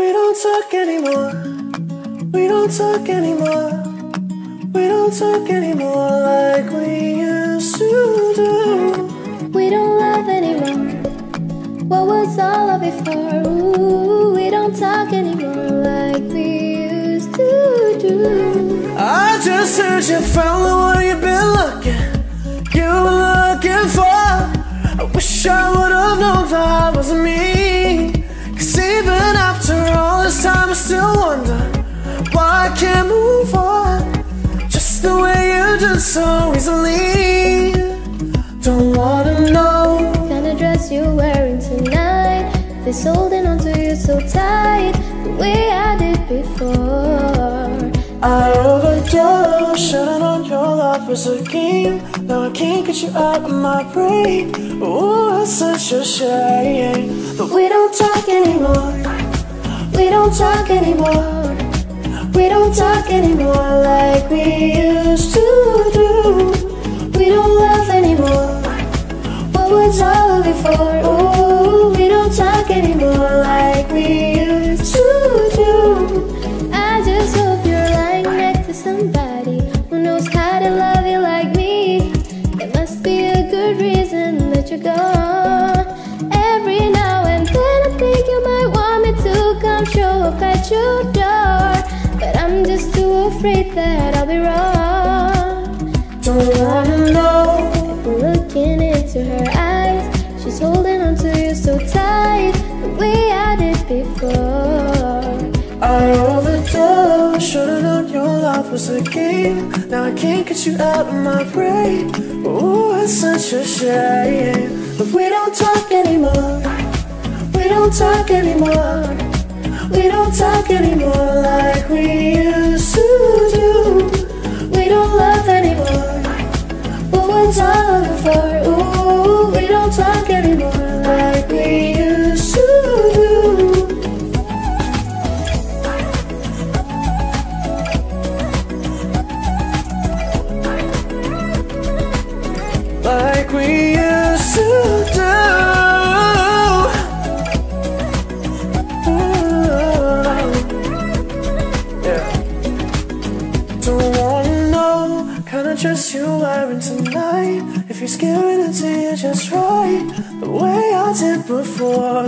We don't talk anymore. We don't talk anymore. We don't talk anymore like we used to do. We don't love anymore. What was all of it for? Ooh, we don't talk anymore like we used to do. I just heard you found the one you've been looking, you were looking for. I wish I would have known that wasn't me. I still wonder why I can't move on. Just the way you did so easily. Don't wanna know. Kind of dress you're wearing tonight. It's holding on to you so tight, the way I did before. I overdosed, should've known your love was a game. Now I can't get you out of my brain. Oh, it's such a shame that we don't talk anymore. We don't talk anymore. We don't talk anymore like we used to do. We don't love anymore. What was all of it for? Ooh, we don't talk anymore like we used to do. Your door. But I'm just too afraid that I'll be wrong. Don't wanna know. Looking into her eyes, she's holding on to you so tight, the way I did before. I overdosed, should've known your love was a game. Now I can't get you out of my brain. Oh, it's such a shame. But we don't talk anymore. We don't talk anymore. We don't talk anymore like we used to do. We don't love anymore. But was all of it for? Ooh, we don't talk anymore like we you're scaring it to you just right, the way I did before.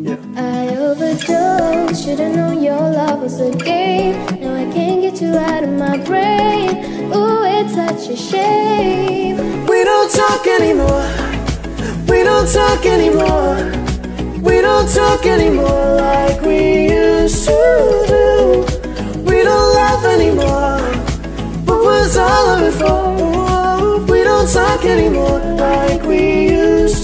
Yeah. I overdosed, should've known your love was a game. Now I can't get you out of my brain. Ooh, it's such a shame. We don't talk anymore. We don't talk anymore. We don't talk anymore like we used to do. We don't laugh anymore. What was all of it for? Talk anymore like we used to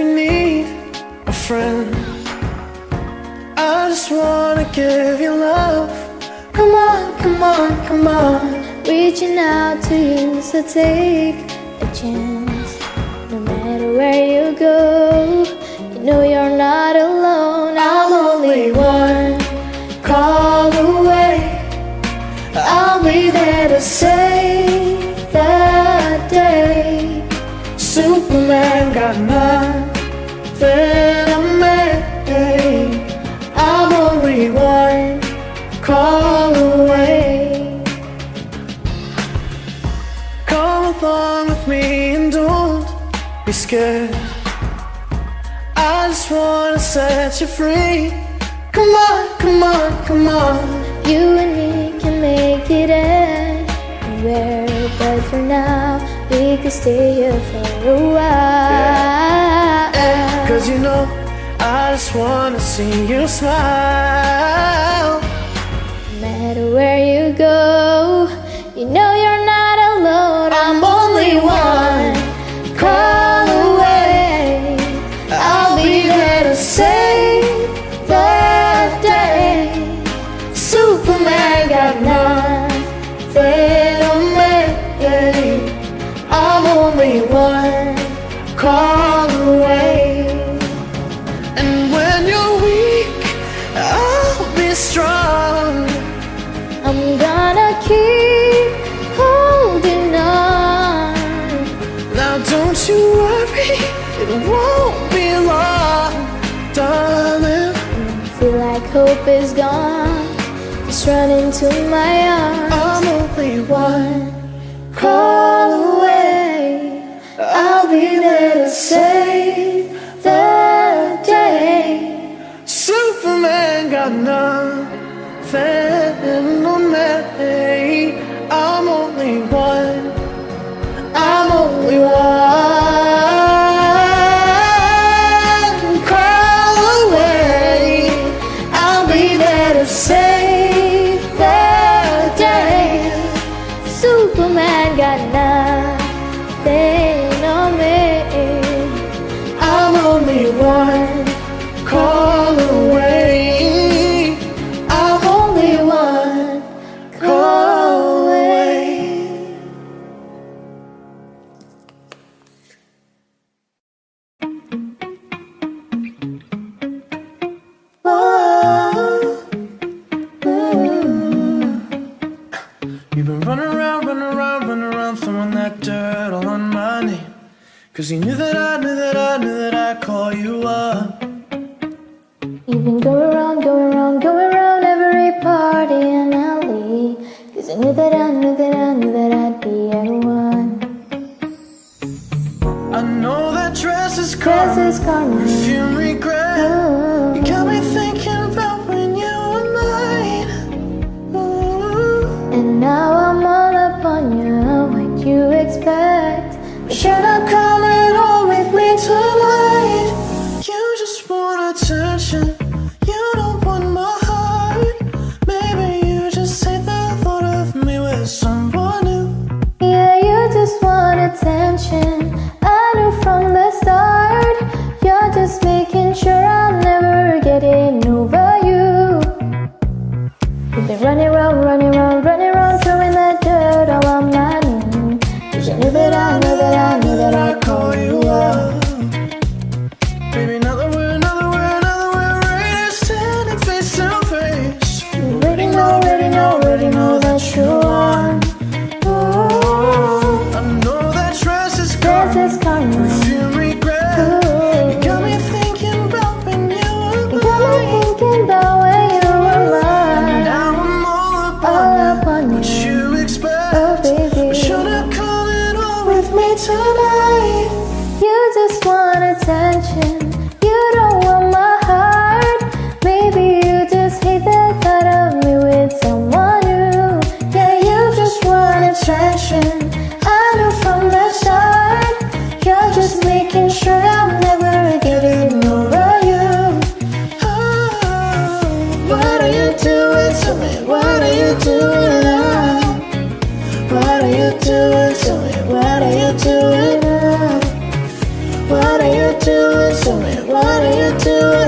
you need a friend. I just wanna give you love. Come on, come on, come on. reaching out to you, so take a chance. No matter where you go, you know you're not alone. I'm only one Call away. I'll be there to save scared. I just wanna set you free. Come on, come on, come on. You and me can make it anywhere, but for now we could stay here for a while. Yeah. Yeah. Cause you know, I just wanna see you smile. No matter where you go. Hope is gone. Just run into my arms. I'm only one call away. I'll be there to save the day. Superman got nothing on me. I'm only one. I'm only one. you doing to me? What are you doing?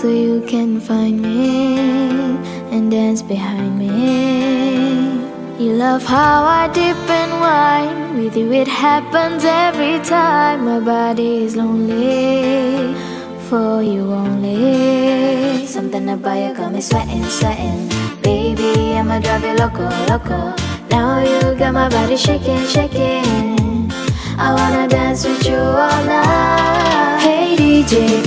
So you can find me and dance behind me. You love how I dip and wine. With you, it happens every time. My body is lonely for you only. Something about you got me sweating, sweating. Baby, I'ma drive you loco, loco. Now you got my body shaking, shaking. I wanna dance with you all night. Hey DJ,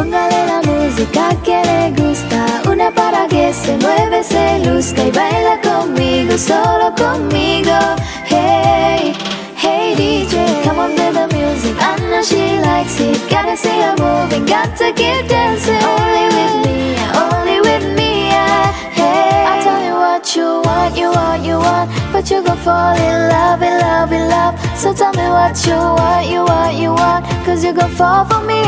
música que le gusta. Una para que se mueve, se luzca y baila conmigo, solo conmigo. Hey, hey DJ, come on with the music. I know she likes it. Gotta see her moving, got to keep dancing. Only with me, only with me. Yeah. What you want, you want, you want, but you gon' fall in love, in love, in love. So tell me what you want, you want, you want, cause you gon' fall for me,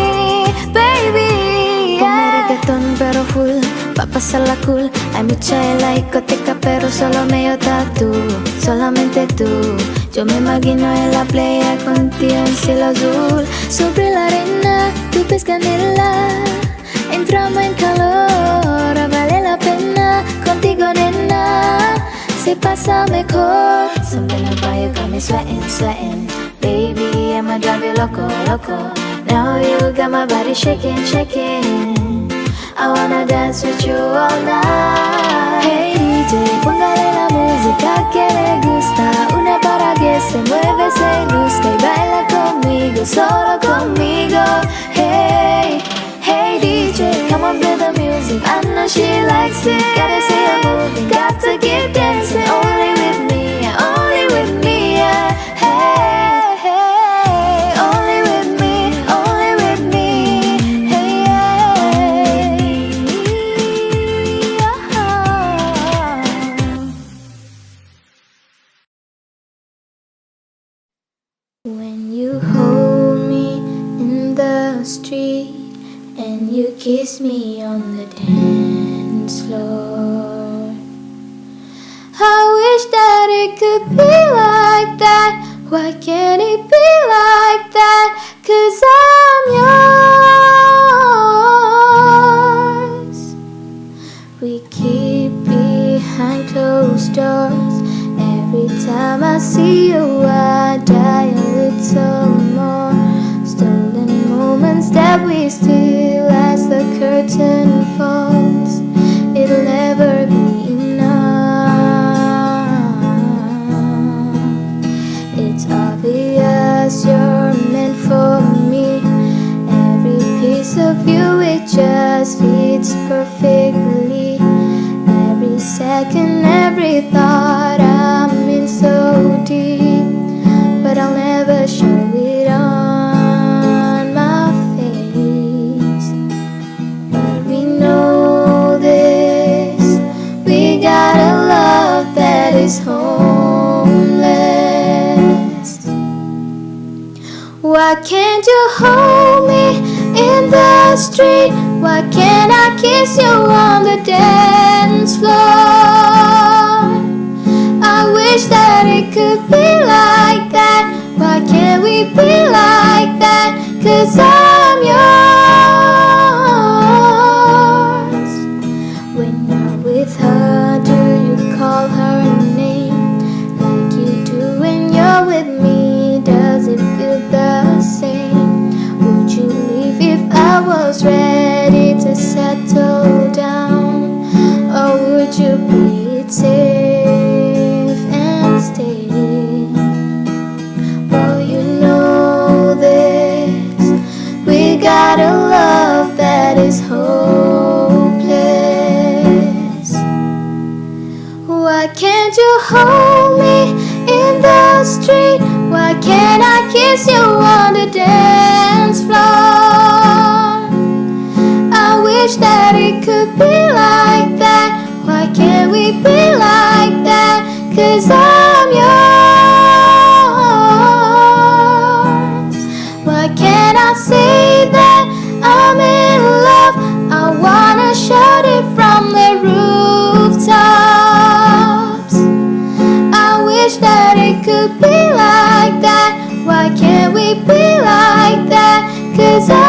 baby. Ponme reggaeton pero full, pa' pasarla cool. Hay mucha en la discoteca pero solo me medio tatu, solamente tú. Yo me imagino en la playa contigo en cielo azul, sobre la arena, tu pies canela. Entramos en calor, vale la pena contigo nena. Se pasa mejor. Something about you got me sweating, sweating Baby, I'ma drive you loco, loco. Now you got my body shaking, shaking. I wanna dance with you all night. Hey DJ, póngale la música que le gusta. Una para que se mueve, se luzca y baila conmigo, solo conmigo. Hey Hey DJ, come on with the music. I know she likes it. Gotta see her moving, got to keep dancing. Steal as the curtain falls. It'll never be enough. It's obvious you're meant for me. Every piece of you, it just fits perfectly. Every second, every hold me in the street? Why can't I kiss you on the dance floor? I wish that it could be like that. Why can't we be like that? Cause I'm yours. Safe and stay? You know this. We got a love that is hopeless. Why can't you hold me in the street? Why can't I kiss you on the dance floor? I wish that it could be like that. Can we be like that? Cause I'm yours Why can't I say that I'm in love? I wanna shout it from the rooftops I wish that it could be like that Why can't we be like that? Cause I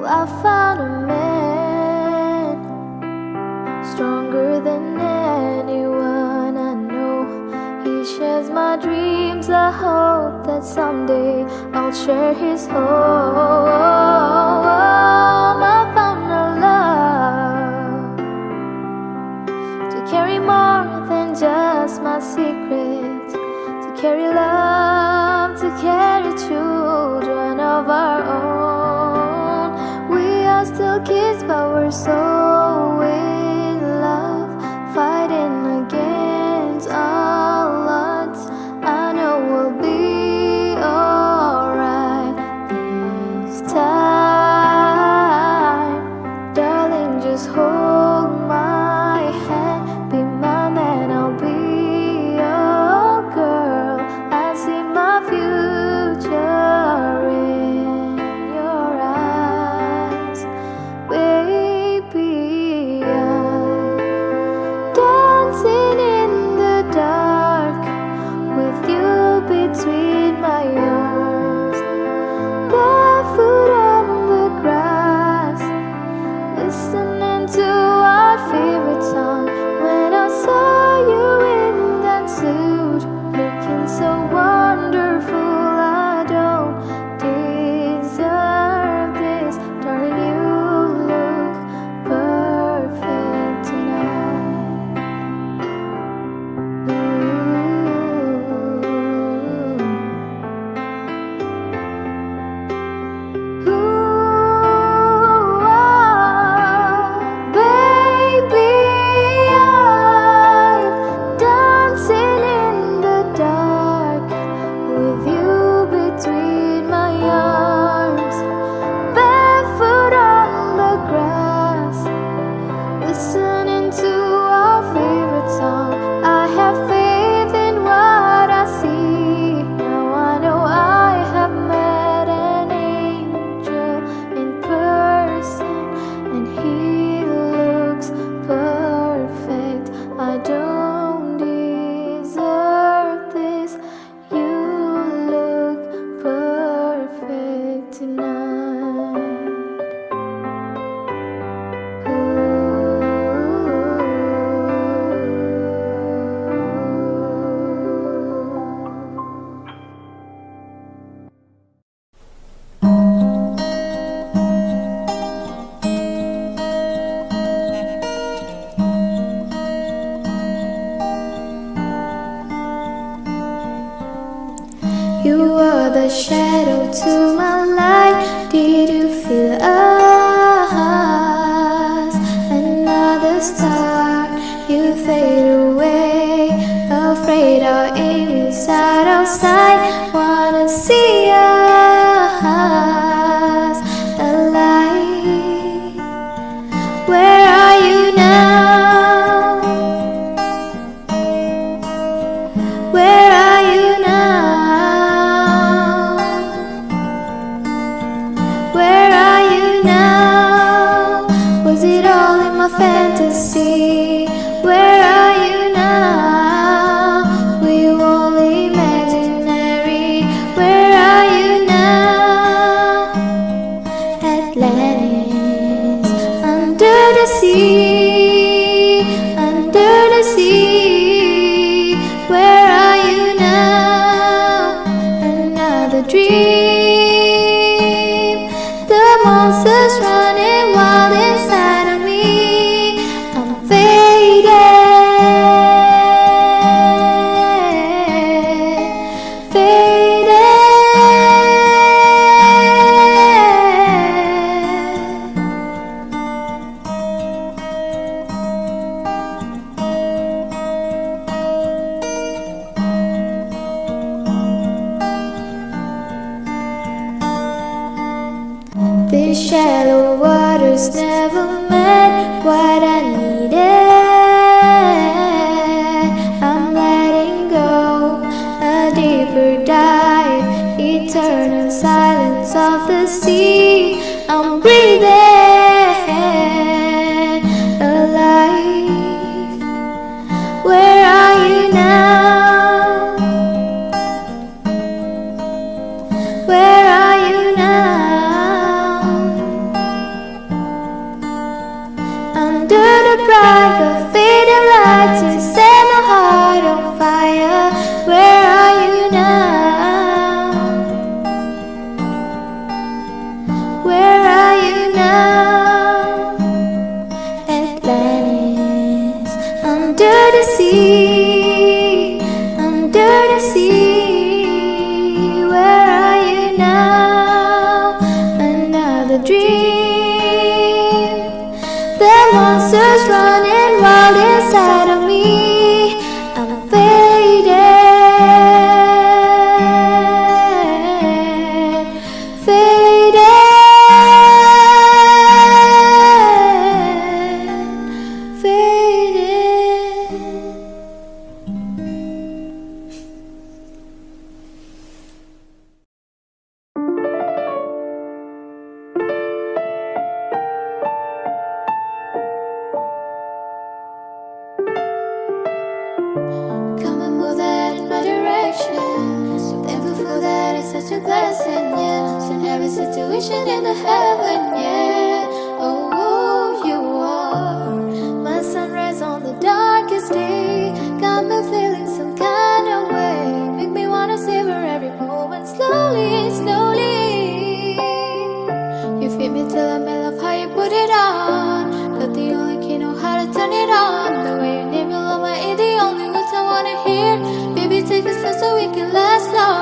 Well, I found a man stronger than anyone I know. He shares my dreams. I hope that someday I'll share his home. I found a love to carry more than just my secrets, to carry love. kiss, but we're so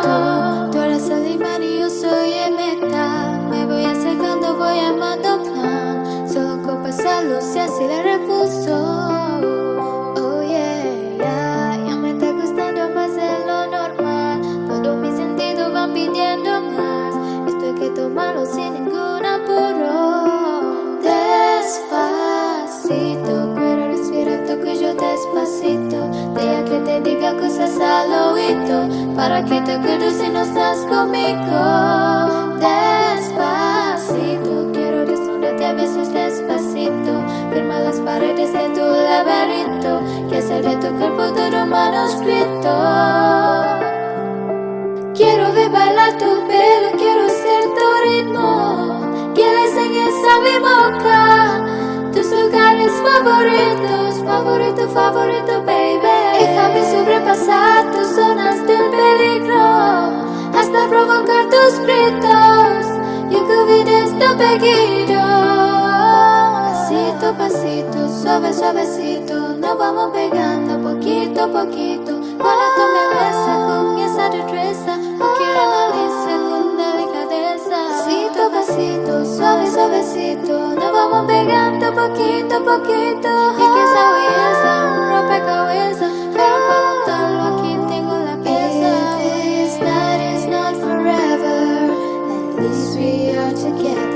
Oh. gustas al ¿Para que te quedas si no estás conmigo? Despacito Quiero desnudarte a besos despacito. Firma las paredes de tu laberinto Que hacer de tu cuerpo todo manuscrito. Quiero ver bailar tu pelo Quiero ser tu ritmo. Quieres en esa mi boca Tus lugares favoritos Favorito, favorito, baby sobrepasar tus zonas del peligro hasta provocar tus gritos y que olvides tu peligro. Pasito, pasito, suave, suavecito, nos vamos pegando poquito a poquito. Cuando tú me besas con esa destreza, porque analiza con delicadeza. Pasito, pasito, suave, suavecito, nos vamos pegando poquito a poquito. Y que esa huella un rompecabezas. Least we are together.